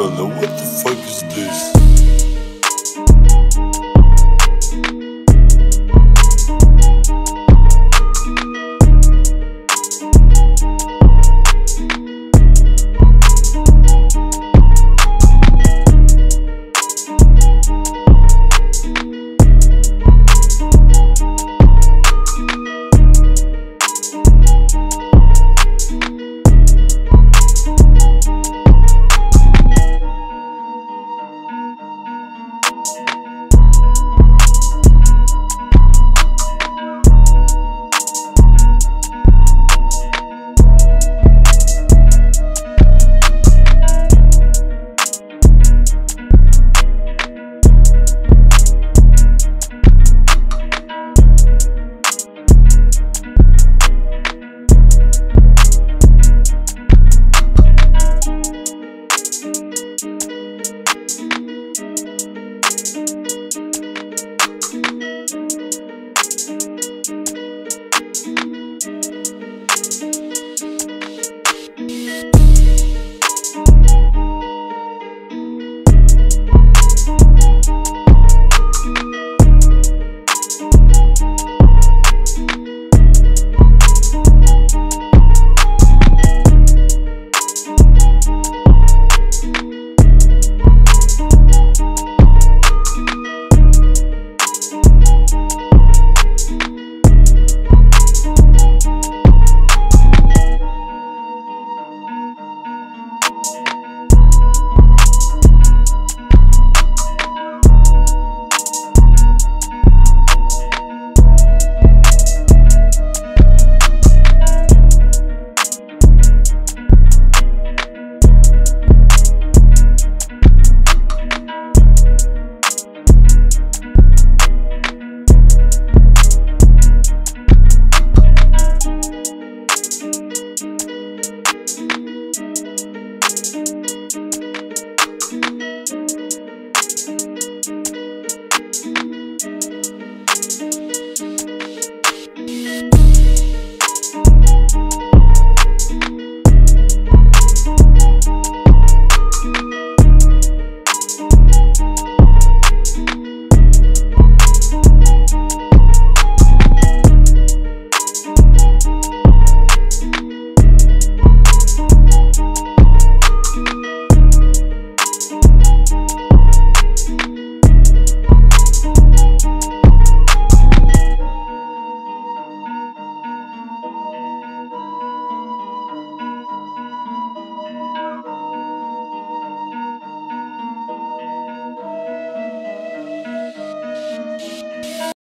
What the fuck is this?